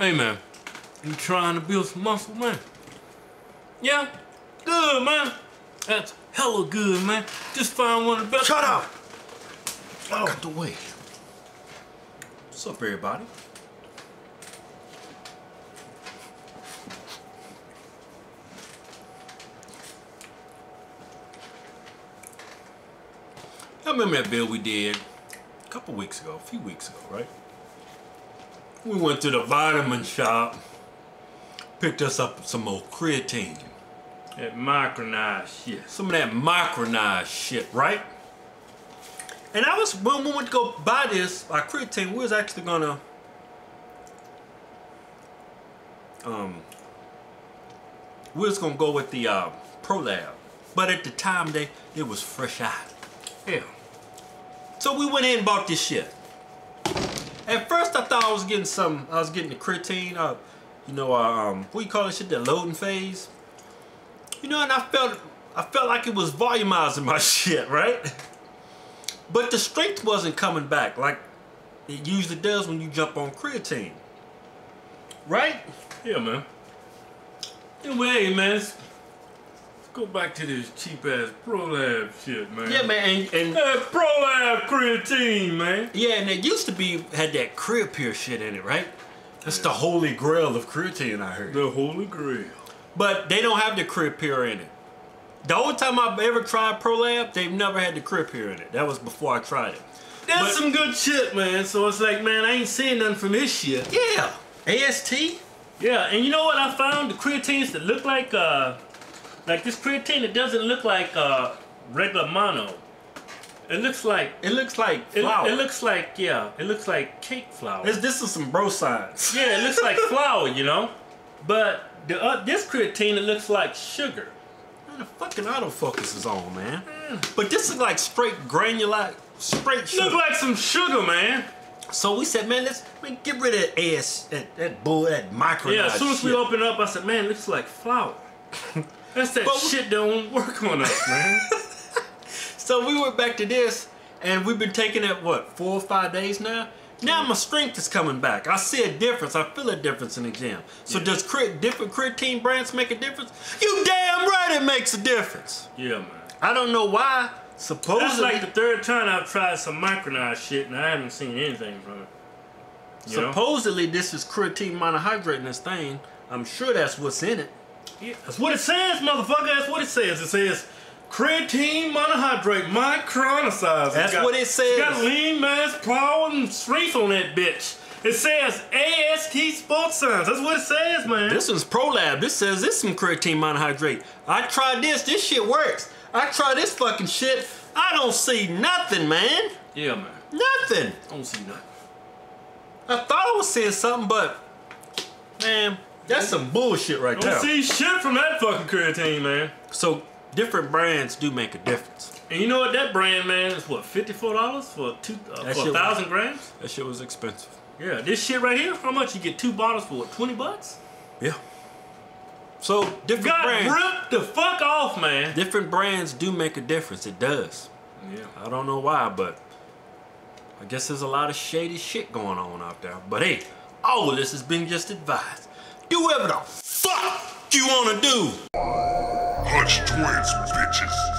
Hey man, you trying to build some muscle, man? Yeah? Good, man. That's hella good, man. Just find one of the best. Shut up! Oh. Got the way. What's up, everybody? I remember that bill we did a couple weeks ago, a few weeks ago, right? We went to the vitamin shop, picked us up some more creatine. That micronized shit. Some of that micronized shit, right? And I was, when we went to go buy this, our creatine, we was actually gonna, um, we was gonna go with the uh, ProLab. But at the time, they it was fresh out. Yeah. So we went in and bought this shit. At first, I thought I was getting some. I was getting the creatine. Uh, you know, uh, um, what you call this shit? The loading phase. You know, and I felt, I felt like it was volumizing my shit, right? But the strength wasn't coming back like it usually does when you jump on creatine. Right? Yeah, man. Anyway, man. Go back to this cheap ass ProLab shit, man. Yeah, man. And, and That ProLab creatine, man. yeah, and it used to be had that Creapure shit in it, right? That's the holy grail of creatine, I heard. The Holy Grail. But they don't have the Creapure in it. The only time I've ever tried ProLab, they've never had the Creapure in it. That was before I tried it. That's But- some good shit, man. So it's like, man, I ain't seeing nothing from this shit. Yeah. AST? Yeah, and you know what I found? The creatines that look like, uh, like this creatine, it doesn't look like, uh, regular mono. It looks like, It looks like it, flour. it looks like, yeah, it looks like cake flour. this, this is some bro science. Yeah, it looks like flour, you know? But the uh, this creatine, it looks like sugar. Man, the fucking autofocus is on, man. But this is like straight granular, straight sugar. Look like some sugar, man. so we said, man, let's man, get rid of that ass, that, that bull, that micro. Yeah, as soon as we shit. open up, I said, man, it looks like flour. That's that But we- shit don't work on us, man. So we went back to this, and we've been taking it what four or five days now. Now my strength is coming back. I see a difference. I feel a difference in the gym. So Yeah. does crit, different creatine brands make a difference? You damn right it makes a difference. yeah, man. I don't know why. Supposedly, That's like the third time I've tried some micronized shit and I haven't seen anything from it. You know? supposedly this is creatine monohydrate in this thing. I'm sure that's what's in it. Yeah, that's what it says, motherfucker. That's what it says. It says creatine monohydrate micronized. That's got, what it says. It's got lean mass, power, and strength on that bitch. It says AST Sports Science. That's what it says, man. This one's ProLab. This says this some creatine monohydrate. I tried this. This shit works. I tried this fucking shit. I don't see nothing, man. yeah, man. Nothing. I don't see nothing. I thought I was seeing something, but man, that's some bullshit right Don't there. see shit from that fucking creatine, man. So different brands do make a difference. And you know what? That brand, man, is what fifty-four dollars for two uh, for a thousand grams. That shit was expensive. Yeah, this shit right here. How much you get two bottles for? What, Twenty bucks? Yeah. So different Got brands, ripped the fuck off, man. different brands do make a difference. It does. Yeah. I don't know why, but I guess there's a lot of shady shit going on out there. But hey, all of this has been just advised. Do whatever the fuck you wanna do. Hodge Twins, bitches.